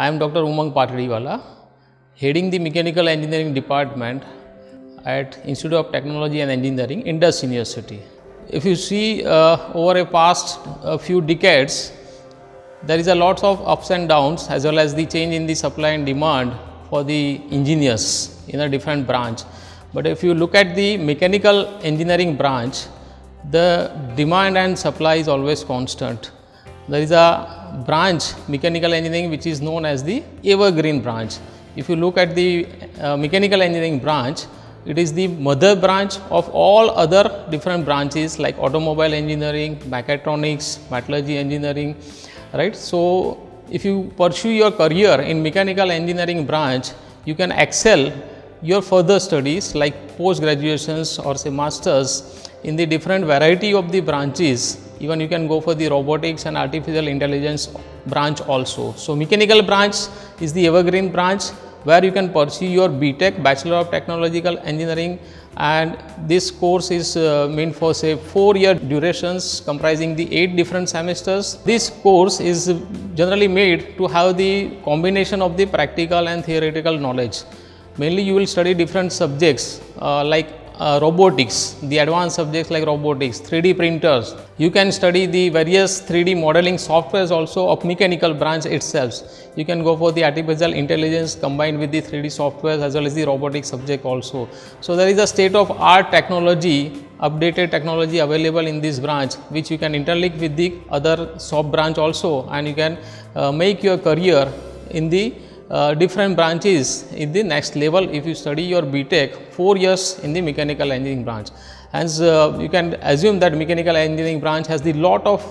I am Dr. Umang Patdiwala, heading the Mechanical Engineering Department at Institute of Technology and Engineering, Indus University. If you see uh, over a past a few decades, there is a lot of ups and downs as well as the change in the supply and demand for the engineers in a different branch. But if you look at the mechanical engineering branch, the demand and supply is always constant. There is a branch mechanical engineering which is known as the evergreen branch. If you look at the uh, mechanical engineering branch, it is the mother branch of all other different branches like automobile engineering, mechatronics, metallurgy engineering, right. So, if you pursue your career in mechanical engineering branch, you can excel your further studies like post graduations or say masters in the different variety of the branches even you can go for the robotics and artificial intelligence branch also. So, mechanical branch is the evergreen branch where you can pursue your BTech Bachelor of Technological Engineering and this course is uh, meant for say 4 year durations comprising the 8 different semesters. This course is generally made to have the combination of the practical and theoretical knowledge. Mainly you will study different subjects uh, like uh, robotics, the advanced subjects like robotics, 3D printers. You can study the various 3D modeling softwares also of mechanical branch itself. You can go for the artificial intelligence combined with the 3D softwares as well as the robotics subject also. So, there is a state of art technology, updated technology available in this branch which you can interlink with the other sub branch also and you can uh, make your career in the uh, different branches in the next level if you study your BTech 4 years in the mechanical engineering branch. Hence, uh, you can assume that mechanical engineering branch has the lot of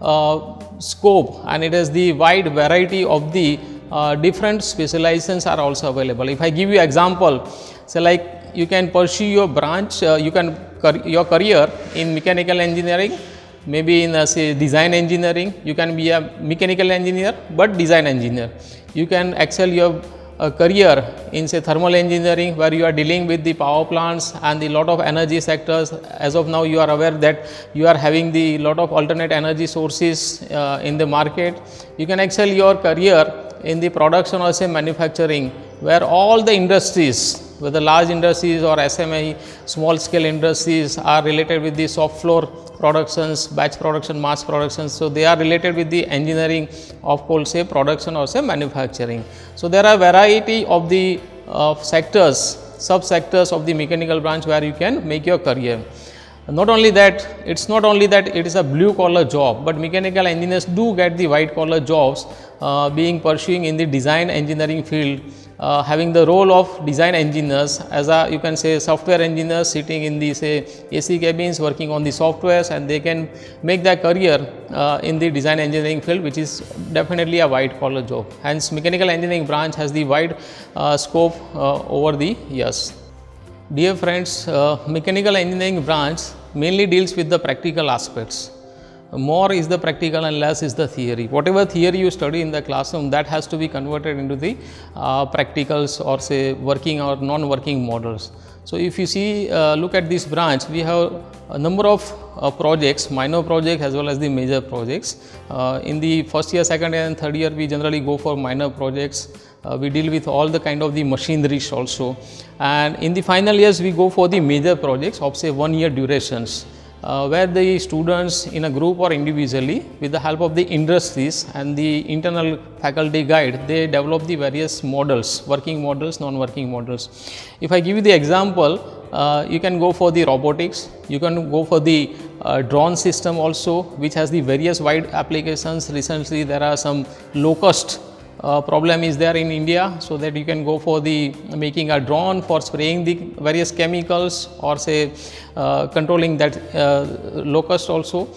uh, scope and it has the wide variety of the uh, different specializations are also available. If I give you example, say like you can pursue your branch, uh, you can your career in mechanical engineering maybe in uh, say design engineering you can be a mechanical engineer but design engineer. You can excel your uh, career in say thermal engineering where you are dealing with the power plants and the lot of energy sectors. As of now you are aware that you are having the lot of alternate energy sources uh, in the market. You can excel your career in the production or say manufacturing where all the industries whether large industries or SME small scale industries are related with the soft floor productions, batch production, mass production. So, they are related with the engineering of course say production or say manufacturing. So, there are variety of the uh, sectors, sub sectors of the mechanical branch where you can make your career. Not only that, it is not only that it is a blue collar job, but mechanical engineers do get the white collar jobs uh, being pursuing in the design engineering field uh, having the role of design engineers as a you can say software engineers sitting in the say AC cabins working on the softwares and they can make their career uh, in the design engineering field which is definitely a white collar job. Hence mechanical engineering branch has the wide uh, scope uh, over the years. Dear friends, uh, mechanical engineering branch mainly deals with the practical aspects more is the practical and less is the theory. Whatever theory you study in the classroom that has to be converted into the uh, practicals or say working or non-working models. So, if you see uh, look at this branch we have a number of uh, projects minor projects as well as the major projects. Uh, in the first year, second year and third year we generally go for minor projects. Uh, we deal with all the kind of the machinery also and in the final years we go for the major projects of say one year durations uh, where the students in a group or individually with the help of the industries and the internal faculty guide they develop the various models working models non-working models. If I give you the example uh, you can go for the robotics, you can go for the uh, drone system also which has the various wide applications recently there are some low cost uh, problem is there in India. So, that you can go for the making a drone for spraying the various chemicals or say uh, controlling that uh, locust also.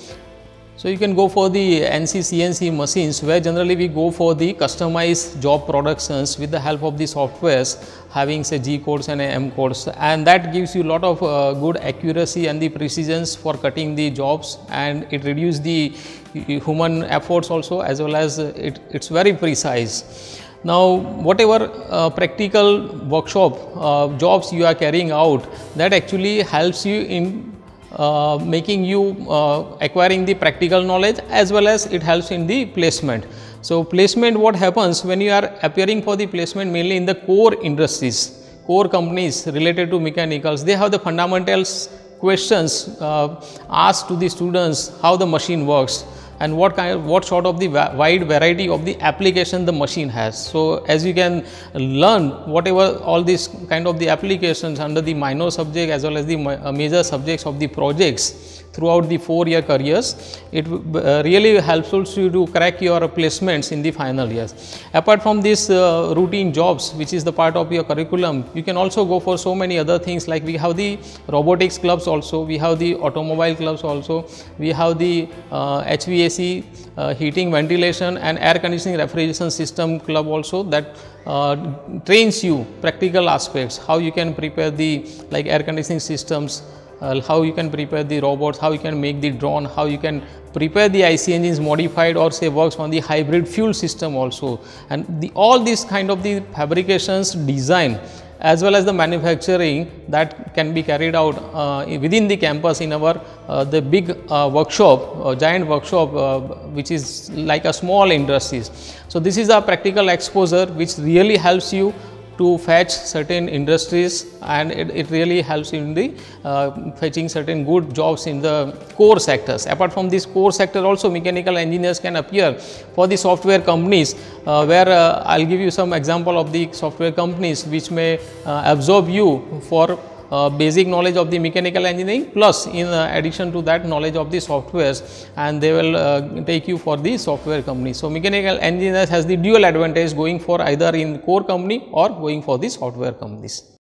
So, you can go for the NC CNC machines where generally we go for the customized job productions with the help of the softwares having say G codes and M codes and that gives you lot of uh, good accuracy and the precisions for cutting the jobs and it reduces the human efforts also as well as it it's very precise. Now, whatever uh, practical workshop uh, jobs you are carrying out that actually helps you in uh, making you uh, acquiring the practical knowledge as well as it helps in the placement. So, placement what happens when you are appearing for the placement mainly in the core industries, core companies related to mechanicals, they have the fundamentals questions uh, asked to the students how the machine works and what kind of what sort of the wide variety of the application the machine has. So, as you can learn whatever all these kind of the applications under the minor subject as well as the major subjects of the projects throughout the four year careers, it uh, really helps you to crack your placements in the final years. Apart from these uh, routine jobs, which is the part of your curriculum, you can also go for so many other things like we have the robotics clubs also, we have the automobile clubs also, we have the uh, HVAC uh, heating, ventilation and air conditioning refrigeration system club also that uh, trains you practical aspects, how you can prepare the like air conditioning systems, uh, how you can prepare the robots, how you can make the drone, how you can prepare the IC engines modified or say works on the hybrid fuel system also. And the all these kind of the fabrications design as well as the manufacturing that can be carried out uh, within the campus in our uh, the big uh, workshop giant workshop which is like a small industries. So, this is a practical exposure which really helps you to fetch certain industries and it, it really helps in the uh, fetching certain good jobs in the core sectors. Apart from this core sector also mechanical engineers can appear for the software companies uh, where uh, I will give you some example of the software companies which may uh, absorb you for uh, basic knowledge of the mechanical engineering plus in uh, addition to that knowledge of the softwares and they will uh, take you for the software company. So, mechanical engineers has the dual advantage going for either in core company or going for the software companies.